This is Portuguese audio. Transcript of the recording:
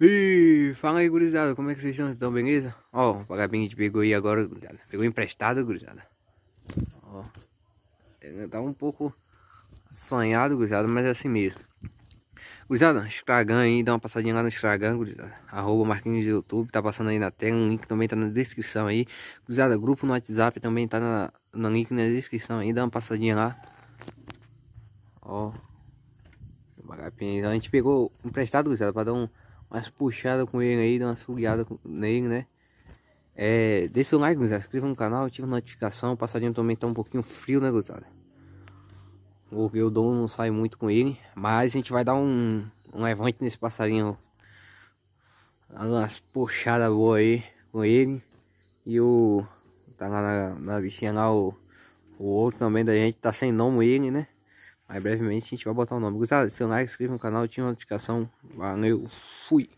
E fala aí, gurizada, como é que vocês estão? Estão beleza? Ó, o vagabundo pegou aí agora, gurizada. Pegou emprestado, gurizada. Ó. Tá um pouco assanhado, gurizada, mas é assim mesmo. Gurizada, Instagram aí, dá uma passadinha lá no Instagram, gurizada. Arroba Marquinhos do YouTube, tá passando aí na tela, o link também tá na descrição aí. Gurizada, grupo no WhatsApp também tá na, no link na descrição aí, dá uma passadinha lá. Ó. Então a gente pegou emprestado, gurizada, pra dar um umas puxadas com ele aí, dá umas fogueadas nele, né? É, deixa o like, gurizada, inscreva no canal, ativa a notificação, o passarinho também tá um pouquinho frio, né, gurizada? Porque o dono não sai muito com ele, mas a gente vai dar um, um levante nesse passarinho. Umas puxadas boas aí com ele. E o... Tá lá na, na bichinha lá, o, o outro também da gente, tá sem nome ele, né? Mas brevemente a gente vai botar o nome. Gostado? Seu like, inscreva no canal, tinha notificação. Valeu, fui!